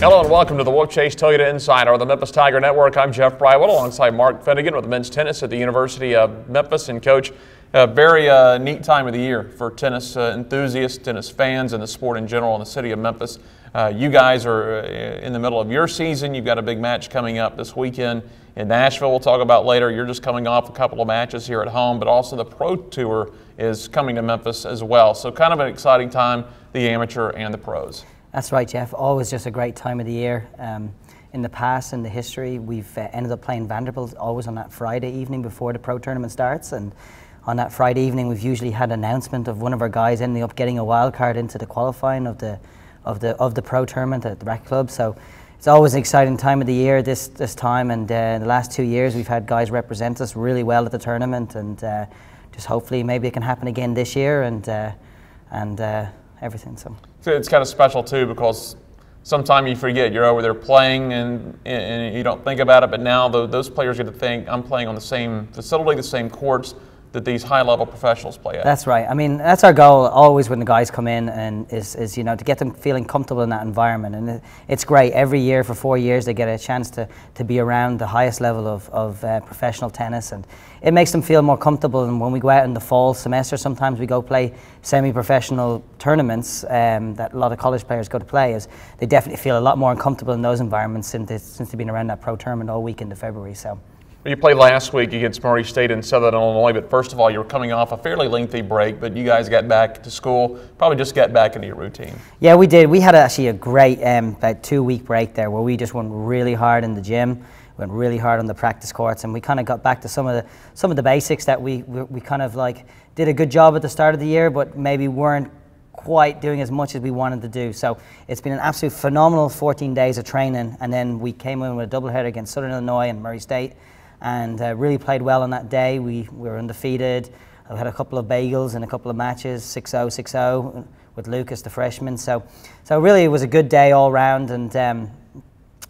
welcome to the Wolfchase Toyota Insider on the Memphis Tiger Network. I'm Jeff Brightwell alongside Mark Finnegan with men's tennis at the University of Memphis. And, Coach, a very uh, neat time of the year for tennis uh, enthusiasts, tennis fans, and the sport in general in the city of Memphis. Uh, you guys are uh, in the middle of your season. You've got a big match coming up this weekend in Nashville. We'll talk about later. You're just coming off a couple of matches here at home, but also the Pro Tour is coming to Memphis as well. So, kind of an exciting time, the amateur and the pros. That's right, Jeff. Always just a great time of the year. Um, in the past, in the history, we've uh, ended up playing Vanderbilt always on that Friday evening before the pro tournament starts. And on that Friday evening, we've usually had an announcement of one of our guys ending up getting a wild card into the qualifying of the of the of the pro tournament at the rec club. So it's always an exciting time of the year this this time. And uh, the last two years, we've had guys represent us really well at the tournament, and uh, just hopefully maybe it can happen again this year. And uh, and uh, everything. So it's kind of special too because sometimes you forget you're over there playing and, and you don't think about it. But now those players get to think I'm playing on the same facility, the same courts that these high level professionals play at. That's right. I mean, that's our goal always when the guys come in and is, is you know to get them feeling comfortable in that environment. And it, it's great every year for four years they get a chance to, to be around the highest level of, of uh, professional tennis and it makes them feel more comfortable. And when we go out in the fall semester, sometimes we go play semi-professional tournaments um, that a lot of college players go to play. Is they definitely feel a lot more uncomfortable in those environments since, they, since they've been around that pro tournament all week into February. So. You played last week against Murray State in Southern Illinois, but first of all, you were coming off a fairly lengthy break, but you guys got back to school, probably just got back into your routine. Yeah, we did. We had actually a great um, about two week break there where we just went really hard in the gym, went really hard on the practice courts, and we kind of got back to some of the some of the basics that we, we we kind of like did a good job at the start of the year, but maybe weren't quite doing as much as we wanted to do. So it's been an absolute phenomenal 14 days of training, and then we came in with a doubleheader against Southern Illinois and Murray State and uh, really played well on that day. We, we were undefeated. I had a couple of bagels in a couple of matches, 6-0, 6-0 with Lucas, the freshman. So, so really it was a good day all round, and um,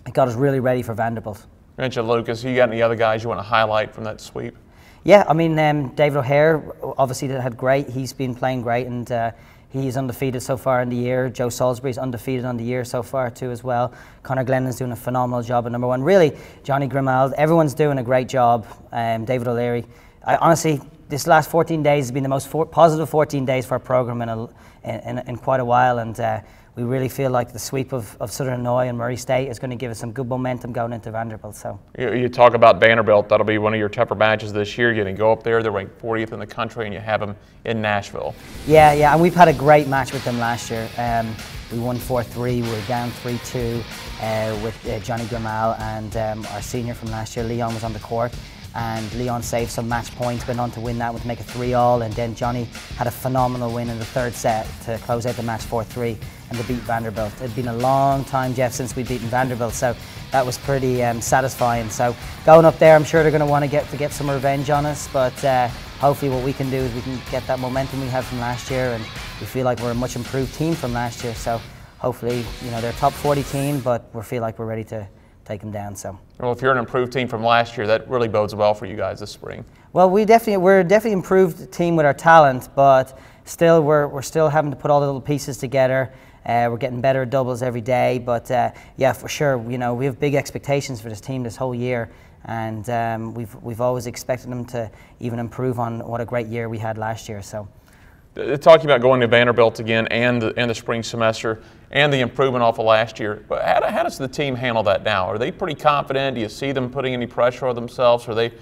it got us really ready for Vanderbilt. You mentioned Lucas. You got any other guys you want to highlight from that sweep? Yeah, I mean, um, David O'Hare obviously had great. He's been playing great, and uh, He's undefeated so far in the year. Joe Salisbury's undefeated on the year so far too as well. Connor Glennon's doing a phenomenal job at number one. Really, Johnny Grimald, everyone's doing a great job. Um, David O'Leary. I, honestly, this last 14 days has been the most for positive 14 days for our program in, a, in, in, quite a while, and uh, we really feel like the sweep of, of Southern Illinois and Murray State is going to give us some good momentum going into Vanderbilt. So you, you, talk about Vanderbilt. That'll be one of your tougher matches this year. You're going to go up there. They're ranked 40th in the country, and you have them in Nashville. Yeah, yeah, and we've had a great match with them last year. Um, we won 4-3. We were down 3-2 uh, with uh, Johnny Grimal and um, our senior from last year, Leon, was on the court and Leon saved some match points, went on to win that, one to make it 3 all, and then Johnny had a phenomenal win in the third set to close out the match 4 3 and to beat Vanderbilt. It had been a long time, Jeff, since we'd beaten Vanderbilt, so that was pretty um, satisfying. So going up there, I'm sure they're going to want to get to get some revenge on us, but uh, hopefully what we can do is we can get that momentum we had from last year, and we feel like we're a much improved team from last year. So hopefully, you know, they're a top 40 team, but we feel like we're ready to take them down. So. Well, if you're an improved team from last year, that really bodes well for you guys this spring. Well, we definitely we're definitely improved team with our talent, but still we're we're still having to put all the little pieces together. Uh, we're getting better at doubles every day, but uh, yeah, for sure, you know we have big expectations for this team this whole year, and um, we've we've always expected them to even improve on what a great year we had last year. So. Talking about going to Vanderbilt again and the, and the spring semester and the improvement off of last year, how, how does the team handle that now? Are they pretty confident? Do you see them putting any pressure on themselves? Are they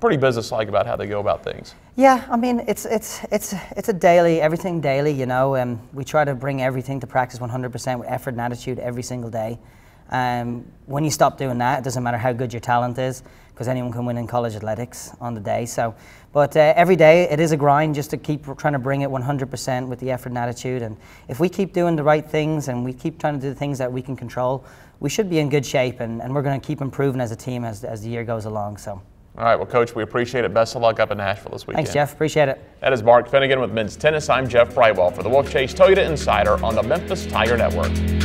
pretty businesslike about how they go about things? Yeah, I mean it's it's it's it's a daily everything daily. You know, and we try to bring everything to practice 100% with effort and attitude every single day. Um, when you stop doing that, it doesn't matter how good your talent is, because anyone can win in college athletics on the day. So, but uh, every day it is a grind just to keep trying to bring it 100% with the effort and attitude. And if we keep doing the right things and we keep trying to do the things that we can control, we should be in good shape. And, and we're going to keep improving as a team as, as the year goes along. So. All right, well, Coach, we appreciate it. Best of luck up in Nashville this weekend. Thanks, Jeff. Appreciate it. That is Mark Finnegan with men's tennis. I'm Jeff Brightwell for the Wolfchase Toyota Insider on the Memphis Tiger Network.